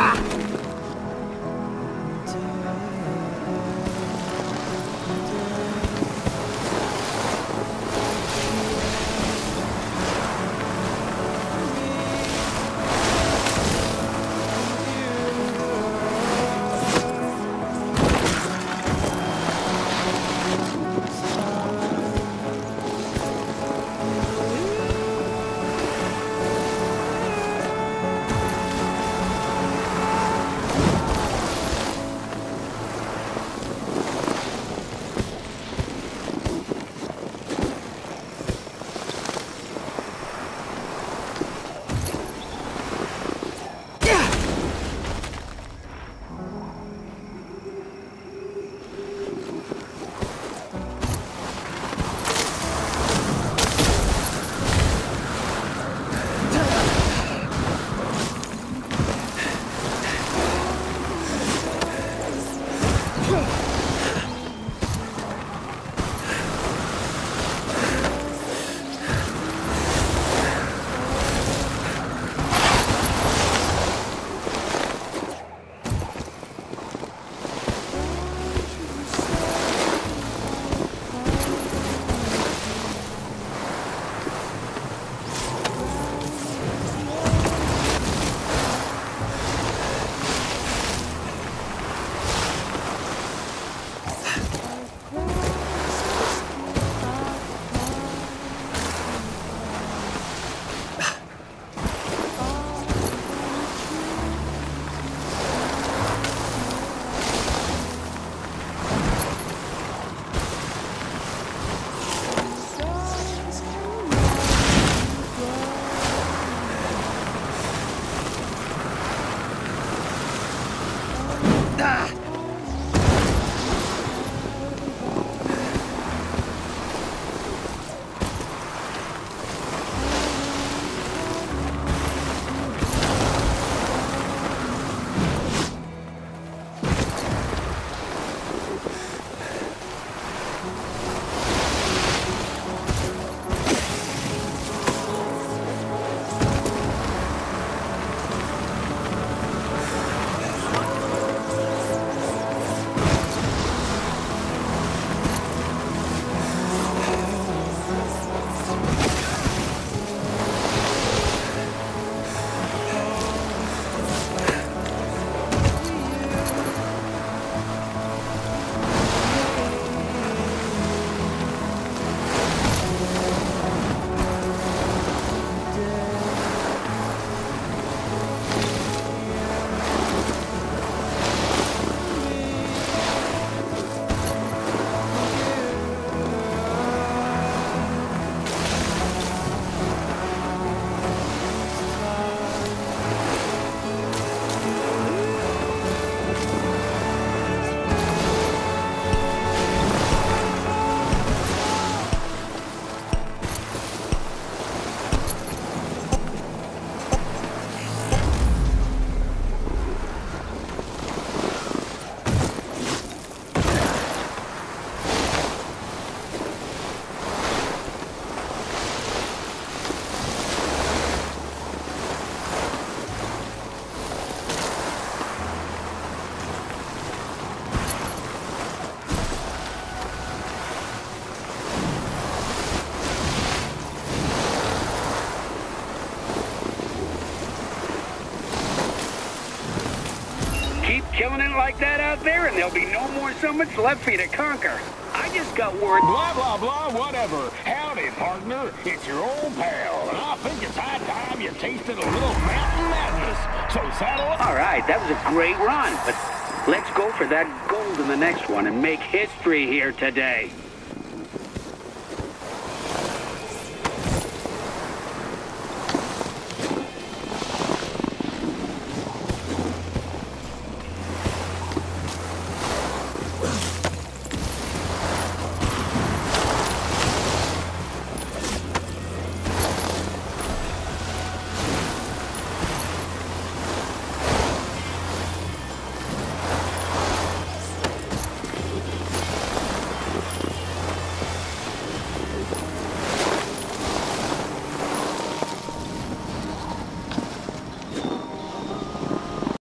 Ah! Keep killing it like that out there, and there'll be no more summits left for you to conquer. I just got word. Blah, blah, blah, whatever. Howdy, partner. It's your old pal, and I think it's high time you tasted a little mountain madness. So saddle up. All right, that was a great run, but let's go for that gold in the next one and make history here today.